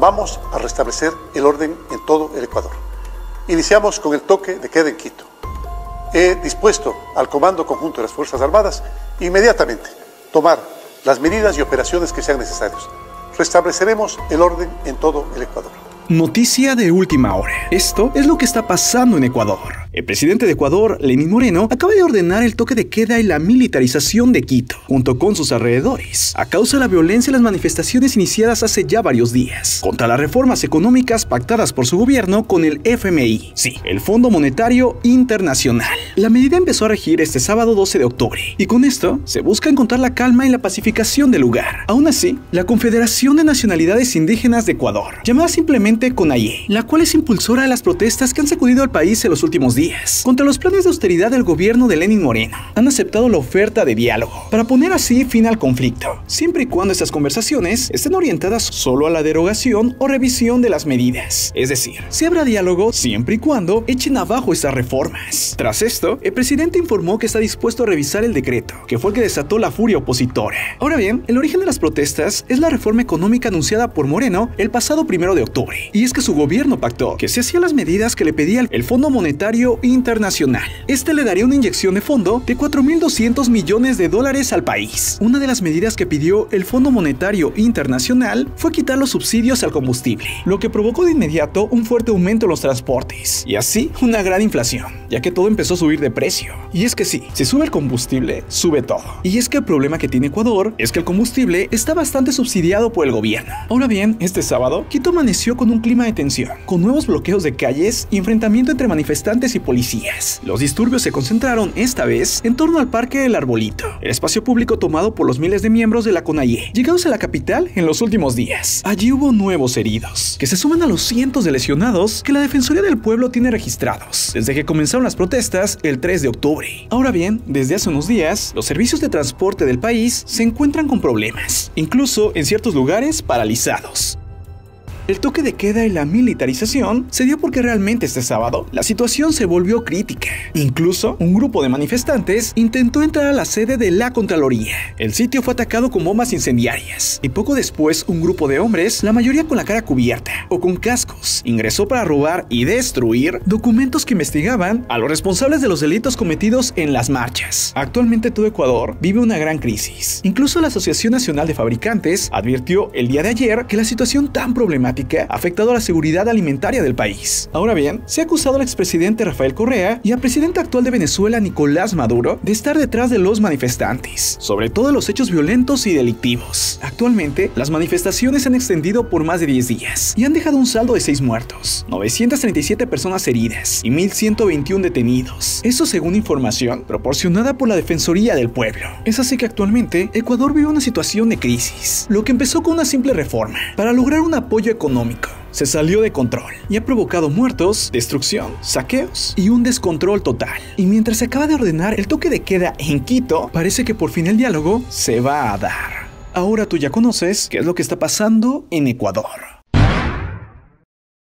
vamos a restablecer el orden en todo el Ecuador. Iniciamos con el toque de queda en Quito. He dispuesto al Comando Conjunto de las Fuerzas Armadas inmediatamente tomar las medidas y operaciones que sean necesarias. Restableceremos el orden en todo el Ecuador. Noticia de última hora. Esto es lo que está pasando en Ecuador. El presidente de Ecuador, Lenín Moreno, acaba de ordenar el toque de queda y la militarización de Quito, junto con sus alrededores, a causa de la violencia y las manifestaciones iniciadas hace ya varios días, contra las reformas económicas pactadas por su gobierno con el FMI, sí, el Fondo Monetario Internacional. La medida empezó a regir este sábado 12 de octubre, y con esto se busca encontrar la calma y la pacificación del lugar. Aún así, la Confederación de Nacionalidades Indígenas de Ecuador, llamada simplemente CONAIE, la cual es impulsora de las protestas que han sacudido al país en los últimos días, contra los planes de austeridad del gobierno de Lenin Moreno. Han aceptado la oferta de diálogo para poner así fin al conflicto, siempre y cuando estas conversaciones estén orientadas solo a la derogación o revisión de las medidas. Es decir, si habrá diálogo siempre y cuando echen abajo estas reformas. Tras esto, el presidente informó que está dispuesto a revisar el decreto, que fue el que desató la furia opositora. Ahora bien, el origen de las protestas es la reforma económica anunciada por Moreno el pasado primero de octubre, y es que su gobierno pactó que se hacían las medidas que le pedía el Fondo Monetario Internacional. Este le daría una inyección de fondo de 4.200 millones de dólares al país. Una de las medidas que pidió el Fondo Monetario Internacional fue quitar los subsidios al combustible, lo que provocó de inmediato un fuerte aumento en los transportes y así una gran inflación, ya que todo empezó a subir de precio. Y es que sí, si sube el combustible, sube todo. Y es que el problema que tiene Ecuador es que el combustible está bastante subsidiado por el gobierno. Ahora bien, este sábado, Quito amaneció con un clima de tensión, con nuevos bloqueos de calles y enfrentamiento entre manifestantes y policías. Los disturbios se concentraron esta vez en torno al Parque del Arbolito, el espacio público tomado por los miles de miembros de la CONAIE, llegados a la capital en los últimos días. Allí hubo nuevos heridos, que se suman a los cientos de lesionados que la Defensoría del Pueblo tiene registrados desde que comenzaron las protestas el 3 de octubre. Ahora bien, desde hace unos días, los servicios de transporte del país se encuentran con problemas, incluso en ciertos lugares paralizados. El toque de queda y la militarización se dio porque realmente este sábado la situación se volvió crítica. Incluso un grupo de manifestantes intentó entrar a la sede de la Contraloría. El sitio fue atacado con bombas incendiarias y poco después un grupo de hombres, la mayoría con la cara cubierta o con cascos, ingresó para robar y destruir documentos que investigaban a los responsables de los delitos cometidos en las marchas. Actualmente todo Ecuador vive una gran crisis. Incluso la Asociación Nacional de Fabricantes advirtió el día de ayer que la situación tan problemática ha afectado a la seguridad alimentaria del país. Ahora bien, se ha acusado al expresidente Rafael Correa y al presidente actual de Venezuela, Nicolás Maduro, de estar detrás de los manifestantes, sobre todo los hechos violentos y delictivos. Actualmente, las manifestaciones se han extendido por más de 10 días y han dejado un saldo de 6 muertos, 937 personas heridas y 1.121 detenidos. Eso según información proporcionada por la Defensoría del Pueblo. Es así que actualmente Ecuador vive una situación de crisis, lo que empezó con una simple reforma para lograr un apoyo económico se salió de control y ha provocado muertos, destrucción, saqueos y un descontrol total. Y mientras se acaba de ordenar el toque de queda en Quito, parece que por fin el diálogo se va a dar. Ahora tú ya conoces qué es lo que está pasando en Ecuador.